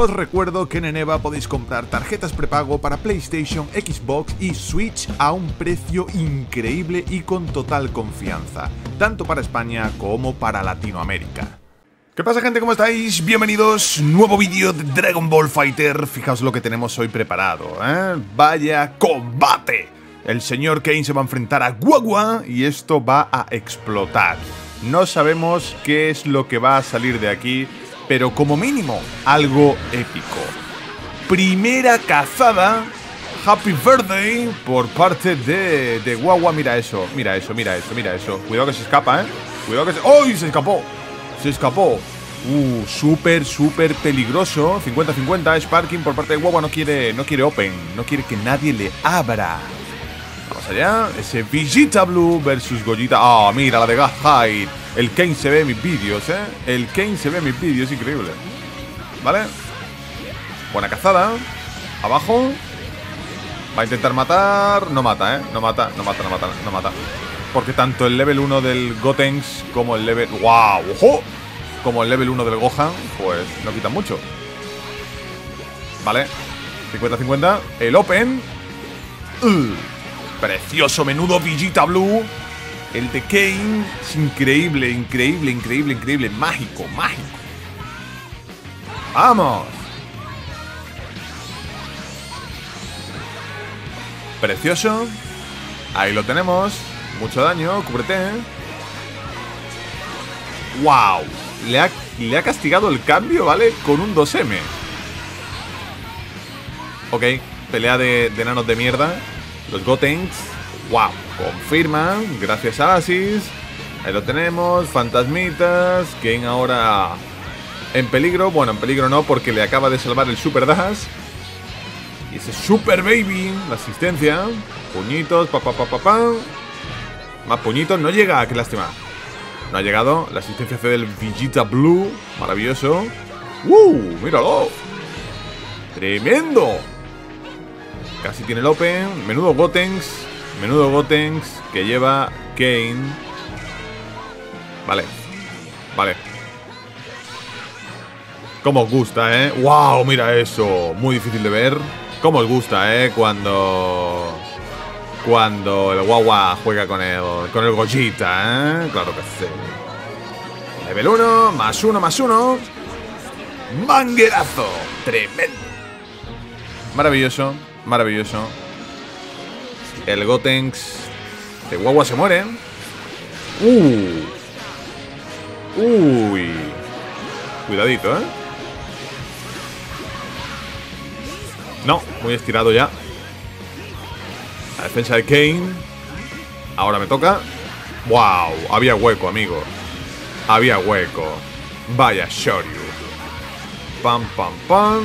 Os recuerdo que en Eneva podéis comprar tarjetas prepago para PlayStation, Xbox y Switch a un precio increíble y con total confianza, tanto para España como para Latinoamérica. ¿Qué pasa gente? ¿Cómo estáis? Bienvenidos, nuevo vídeo de Dragon Ball Fighter. Fijaos lo que tenemos hoy preparado, ¿eh? Vaya combate. El señor Kane se va a enfrentar a Guagua y esto va a explotar. No sabemos qué es lo que va a salir de aquí, pero como mínimo, algo épico. Primera cazada, Happy Birthday, por parte de, de Guagua. Mira eso, mira eso, mira eso, mira eso. Cuidado que se escapa, ¿eh? Cuidado que se... ¡Uy! Se escapó. Se escapó. Uh, súper, súper peligroso. 50-50. Sparking por parte de Guagua no quiere, no quiere open. No quiere que nadie le abra. Vamos allá. Ese Vegeta Blue versus Gogeta. Ah, mira la de Gas El Kane se ve mis vídeos, ¿eh? El Kane se ve mis vídeos, increíble. ¿Vale? Buena cazada. Abajo. Va a intentar matar. No mata, ¿eh? No mata, no mata, no mata, no mata. Porque tanto el level 1 del Gotenks como el level... ¡Wow! ¡Ojo! Como el level 1 del Gohan, pues no quitan mucho. Vale. 50-50. El Open. Precioso, menudo Vegeta Blue. El de Kane es increíble, increíble, increíble, increíble. Mágico, mágico. ¡Vamos! Precioso. Ahí lo tenemos. Mucho daño, cúbrete. ¡Wow! Le ha, le ha castigado el cambio, ¿vale? Con un 2M. Ok, pelea de, de enanos de mierda. Los Gotenks. ¡Wow! Confirman. Gracias a Asis. Ahí lo tenemos. Fantasmitas. Kane ahora en peligro. Bueno, en peligro no, porque le acaba de salvar el Super Dash. Y ese Super Baby. La asistencia. Puñitos. Pa, pa, pa, pa, pa. Más puñitos. No llega. Qué lástima. No ha llegado. La asistencia hace del Vegeta Blue. Maravilloso. ¡Uh! ¡Míralo! ¡Tremendo! Casi tiene el Open. Menudo Gotenks. Menudo Gotenks que lleva Kane. Vale. Vale. Cómo os gusta, ¿eh? ¡Wow! Mira eso. Muy difícil de ver. Cómo os gusta, ¿eh? Cuando... Cuando el guagua juega con el, con el Gogeta, ¿eh? Claro que sí. Level 1, más 1, más 1. Manguerazo. Tremendo. Maravilloso. Maravilloso. El Gotenks de Guagua se muere. Uh. Uy. Cuidadito, ¿eh? No, muy estirado ya. La defensa de Kane. Ahora me toca. ¡Wow! Había hueco, amigo. Había hueco. Vaya Shoryu. Pam, pam, pam.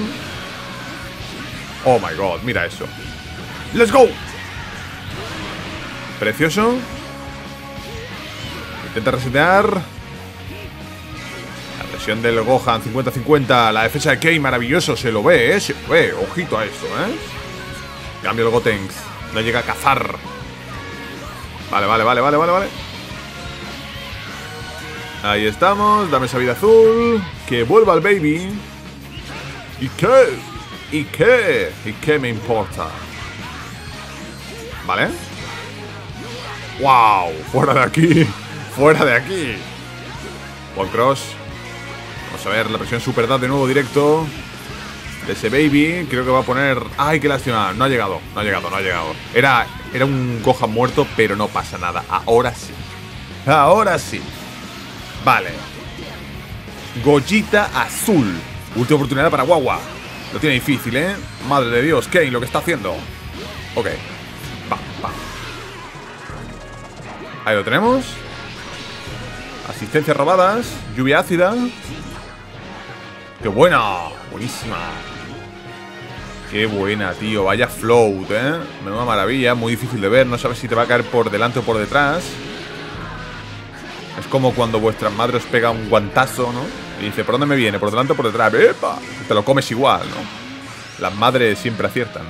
Oh my god, mira eso. ¡Let's go! Precioso. Intenta resetear. La presión del Gohan 50-50. La defensa de Kane, maravilloso. Se lo ve, ¿eh? Se lo ve. Ojito a esto, ¿eh? Cambio el Gotenks. No llega a cazar. Vale, vale, vale, vale, vale, vale. Ahí estamos. Dame esa vida azul. Que vuelva el baby. ¿Y qué? ¿Y qué? ¿Y qué me importa? ¿Vale? ¡Wow! ¡Fuera de aquí! ¡Fuera de aquí! Ball cross. Vamos a ver la presión super de nuevo directo. De ese baby. Creo que va a poner. ¡Ay, qué lástima! No ha llegado, no ha llegado, no ha llegado. Era, era un Gohan muerto, pero no pasa nada. Ahora sí. Ahora sí. Vale. Gogita azul. Última oportunidad para Guagua. Lo tiene difícil, ¿eh? Madre de Dios, Kane, lo que está haciendo. Ok. Ahí lo tenemos. Asistencias robadas. Lluvia ácida. ¡Qué buena! Buenísima. Qué buena, tío. Vaya float, ¿eh? Menuda maravilla. Muy difícil de ver. No sabes si te va a caer por delante o por detrás. Es como cuando vuestra madre os pega un guantazo, ¿no? Y dice, ¿por dónde me viene? ¿Por delante o por detrás? ¡Epa! Te lo comes igual, ¿no? Las madres siempre aciertan.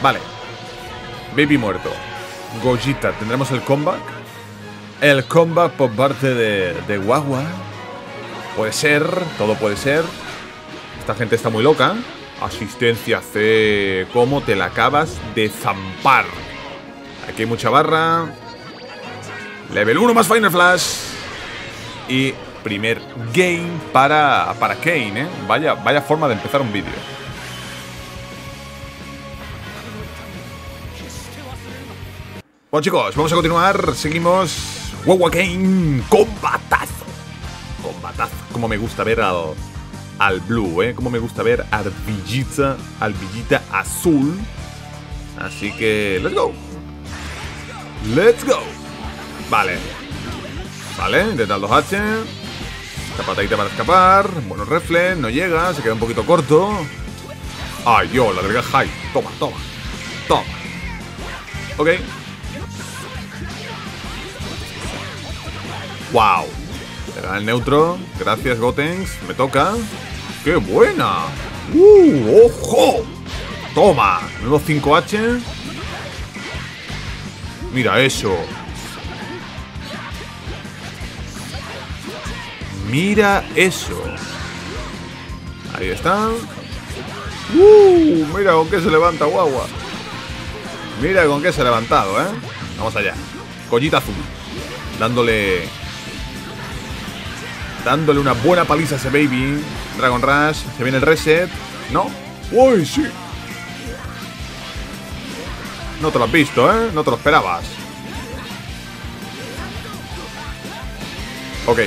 Vale. Baby muerto. Gogita. ¿Tendremos el comeback? El comeback por parte de, de Guagua. Puede ser. Todo puede ser. esta gente está muy loca. Asistencia C. ¿Cómo te la acabas de zampar? Aquí hay mucha barra. Level 1 más Final Flash. Y primer game para, para Kane, ¿eh? Vaya, vaya forma de empezar un vídeo. Bueno chicos, vamos a continuar. Seguimos. Wawa Kane. Combatazo. Combatazo. Como me gusta ver al, al blue, ¿eh? Como me gusta ver al Villita, azul. Así que, let's go. Let's go. Vale. Vale, intentar los H. Esta patadita para escapar. Bueno, reflex, no llega, se queda un poquito corto. Ay, yo, la verga high. Toma, toma. Toma. Ok. Wow. Le da el neutro. Gracias, Gotenks. Me toca. ¡Qué buena! ¡Uh! ¡Ojo! Toma. Nuevo 5H. Mira eso. Mira eso. Ahí está. ¡Uh! Mira con qué se levanta, guagua. Mira con qué se ha levantado, ¿eh? Vamos allá. Collita azul. Dándole Dándole una buena paliza a ese baby. Dragon Rush. Se viene el reset. ¿No? ¡Uy, sí! No te lo has visto, ¿eh? No te lo esperabas. Ok.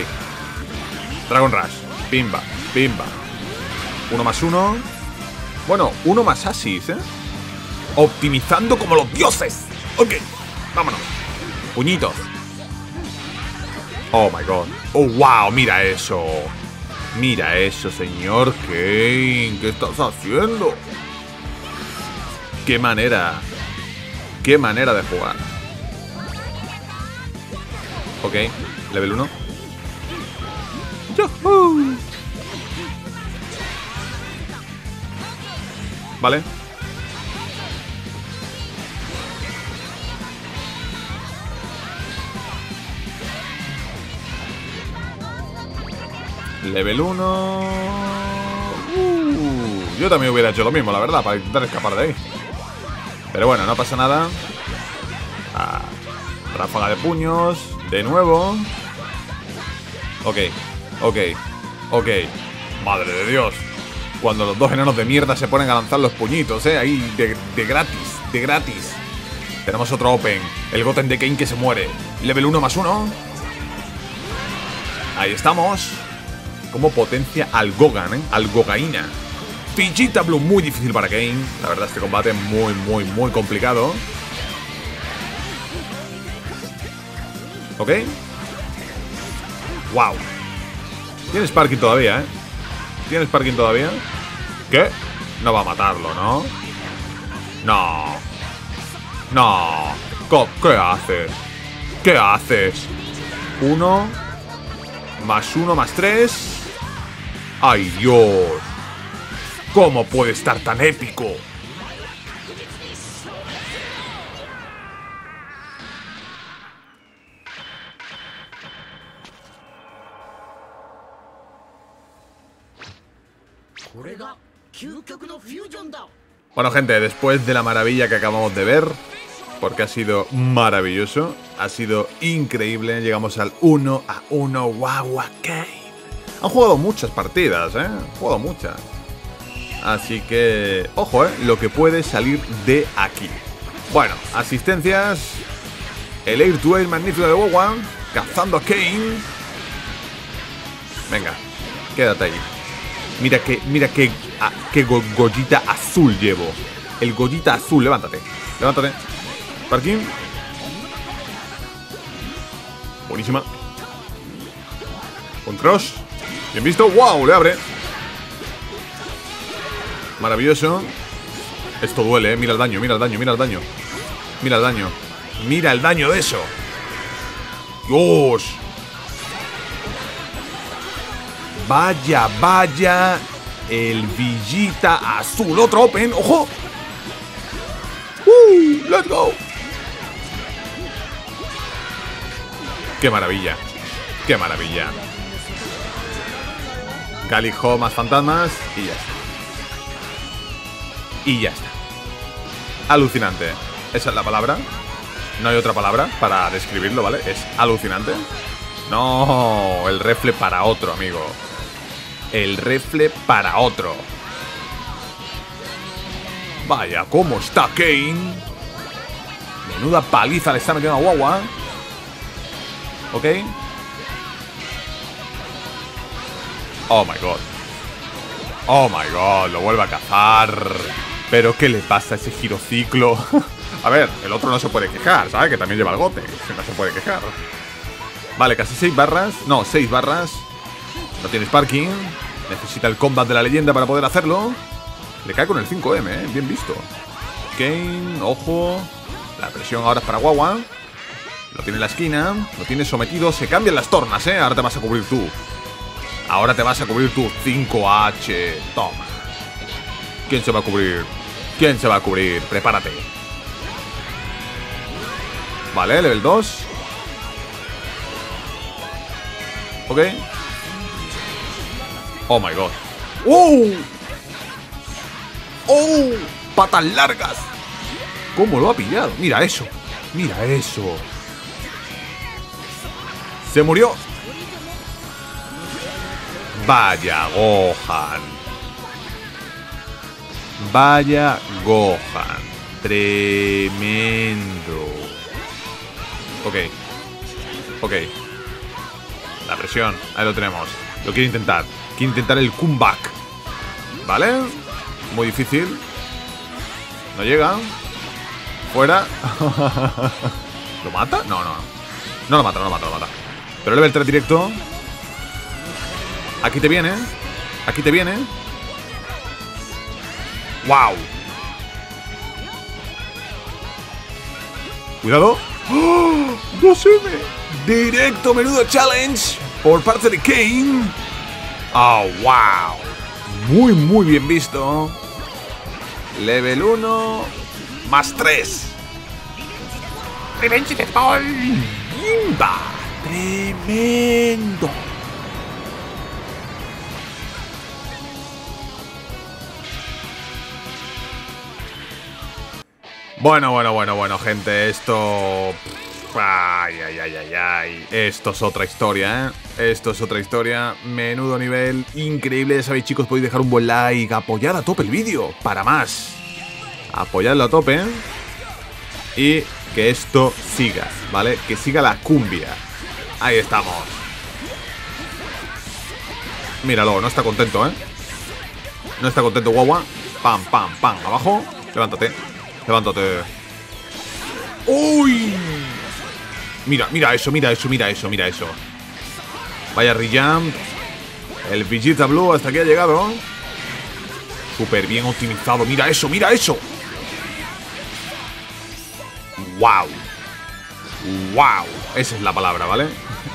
Dragon Rush. Pimba. Pimba. Uno más uno. Bueno, uno más Asis, ¿eh? Optimizando como los dioses. Ok. Vámonos. Puñitos. Oh my god. Oh wow, mira eso. Mira eso, señor Kane. ¿Qué estás haciendo? Qué manera. Qué manera de jugar. Ok, level 1. Vale. Level 1. Uh, yo también hubiera hecho lo mismo, la verdad, para intentar escapar de ahí. Pero bueno, no pasa nada. Ah, ráfaga de puños. De nuevo. Ok, ok, ok. Madre de Dios. Cuando los dos enanos de mierda se ponen a lanzar los puñitos, ¿eh? Ahí, de, gratis, de gratis. Tenemos otro Open. El Goten de Kane que se muere. Level 1 más 1. Ahí estamos. Como potencia al Gogan, ¿eh? Al Gogaina. Fichita Blue muy difícil para Kane. La verdad, este combate muy, muy, muy complicado. ¿Ok? ¡Wow! Tiene Sparking todavía, ¿eh? Tiene Sparking todavía. ¿Qué? No va a matarlo, ¿no? No. No. ¿Qué haces? ¿Qué haces? Uno. Más uno, más tres. ¡Ay, Dios! ¿Cómo puede estar tan épico? Bueno, gente, después de la maravilla que acabamos de ver, porque ha sido maravilloso, ha sido increíble, llegamos al 1 a 1 Wawa Han jugado muchas partidas, ¿eh? Jugado muchas. Así que, ojo, ¿eh? Lo que puede salir de aquí. Bueno, asistencias. El Air to Air magnífico de Wawa, cazando a Kane. Venga, quédate ahí. Mira que, mira que, ah, que gollita azul llevo. El gollita azul, levántate. Levántate. Parking. Buenísima. Con cross. Bien visto. ¡Wow! Le abre. Maravilloso. Esto duele, ¿eh? Mira el daño, mira el daño, mira el daño. Mira el daño. Mira el daño de eso. Dios. Vaya, vaya. El Villita azul. Otro open. ¡Ojo! ¡Uh! ¡Let's go! ¡Qué maravilla! ¡Qué maravilla! Calijo más fantasmas y ya está. Y ya está. Alucinante. Esa es la palabra. No hay otra palabra para describirlo, ¿vale? Es alucinante. No, el refle para otro, amigo. El refle para otro. Vaya, ¿cómo está Kane? Menuda paliza le está metiendo a Guagua. ¿Ok? Oh my god. Oh my god, lo vuelve a cazar. Pero ¿qué le pasa a ese girociclo? a ver, el otro no se puede quejar, ¿sabes? Que también lleva el gote. No se puede quejar. Vale, casi 6 barras. No, 6 barras. No tienes parking. Necesita el combat de la leyenda para poder hacerlo. Le cae con el 5M, ¿eh? Bien visto. Kane, ojo. La presión ahora es para Guagua. Lo tiene en la esquina. Lo tiene sometido. Se cambian las tornas, ¿eh? Ahora te vas a cubrir tú. Ahora te vas a cubrir tú 5H. Toma. ¿Quién se va a cubrir? ¿Quién se va a cubrir? Prepárate. Vale, level 2. Ok. Oh my god. ¡Oh! ¡Oh! ¡Patas largas! ¿Cómo lo ha pillado? Mira eso. Mira eso. Se murió. Vaya Gohan. Vaya Gohan. Tremendo. Ok. Ok. La presión. Ahí lo tenemos. Lo quiere intentar. Quiere intentar el comeback. ¿Vale? Muy difícil. No llega. Fuera. ¿Lo mata? No, no. No lo mata, no lo mata, lo mata. Pero level 3 directo. Aquí te viene. Aquí te viene. ¡Wow! Cuidado. ¡Oh! ¡2M! Directo, menudo challenge por parte de Kane. ¡Oh, wow! Muy, muy bien visto. Level 1 más 3. Revenge de Paul. Tremendo. Bueno, bueno, bueno, bueno, gente, esto... Ay, ay, ay, ay, ay. Esto es otra historia, ¿eh? Esto es otra historia. Menudo nivel. Increíble. Ya sabéis, chicos, podéis dejar un buen like. Apoyar a tope el vídeo. Para más. Apoyadlo a tope. Y que esto siga, ¿vale? Que siga la cumbia. Ahí estamos. Míralo, no está contento, ¿eh? No está contento, guagua. Pam, pam, pam. Abajo. Levántate. Levántate. ¡Uy! Mira, mira eso, mira eso, mira eso, mira eso. Vaya Rijam. El Vegeta Blue hasta aquí ha llegado. Súper bien optimizado. Mira eso, mira eso. ¡Wow! ¡Wow! Esa es la palabra, ¿vale?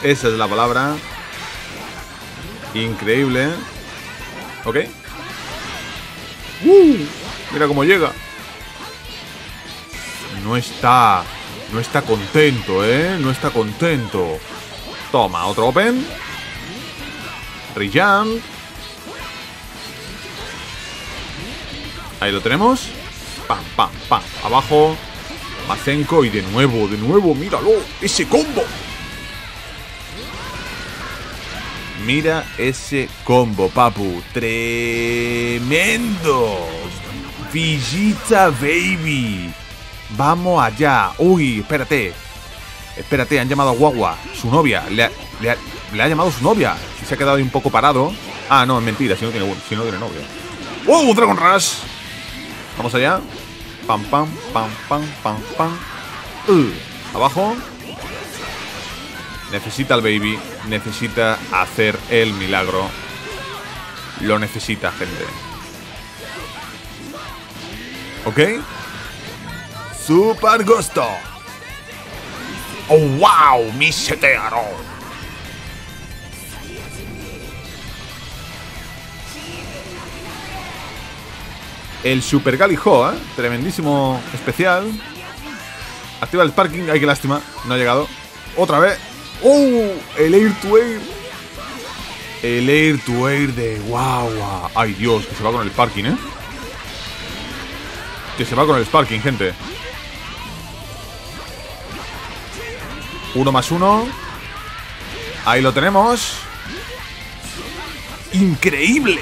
Esa es la palabra. Increíble. ¿Ok? ¡Uh! Mira cómo llega no está... No está contento, ¿eh? No está contento. Toma, otro Open. Rijam. Ahí lo tenemos. Pam, pam, pam. Abajo. Mazenko y de nuevo, de nuevo, míralo. Ese combo. Mira ese combo, papu. Tremendo. Villita Baby. Vamos allá. Uy, espérate. Espérate, han llamado a Guagua, su novia. Le ha, llamado su novia. Se ha quedado ahí un poco parado. Ah, no, es mentira, si no tiene, si no tiene novia. ¡Oh, Dragon Rush! Vamos allá. Pam, pam, pam, pam, pam, pam. Uh, abajo. Necesita el baby. Necesita hacer el milagro. Lo necesita, gente. ¿Ok? Super Gusto. Oh, wow, mi setero. El Super Galijo, ¿eh? Tremendísimo especial. Activa el parking. Ay, qué lástima. No ha llegado. Otra vez. ¡Oh! El Air to Air. El Air to Air de Guagua. Ay, Dios, que se va con el Sparking, ¿eh? Que se va con el Sparking, gente. Uno más uno. Ahí lo tenemos. Increíble.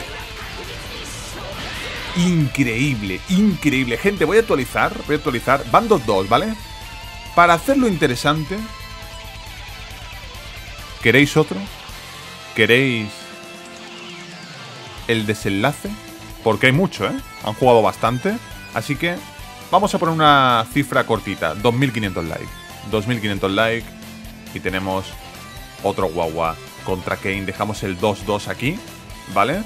Increíble, increíble. Gente, voy a actualizar, voy a actualizar. Van dos, dos, ¿vale? Para hacerlo interesante. ¿Queréis otro? ¿Queréis el desenlace? Porque hay mucho, ¿eh? Han jugado bastante. Así que vamos a poner una cifra cortita. 2500 likes. 2500 likes. Y tenemos otro guagua contra Kane. Dejamos el 2-2 aquí, ¿vale?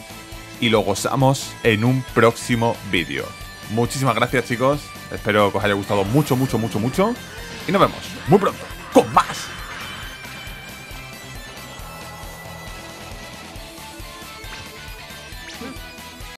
Y lo gozamos en un próximo vídeo. Muchísimas gracias chicos. Espero que os haya gustado mucho, mucho, mucho, mucho. Y nos vemos muy pronto con más.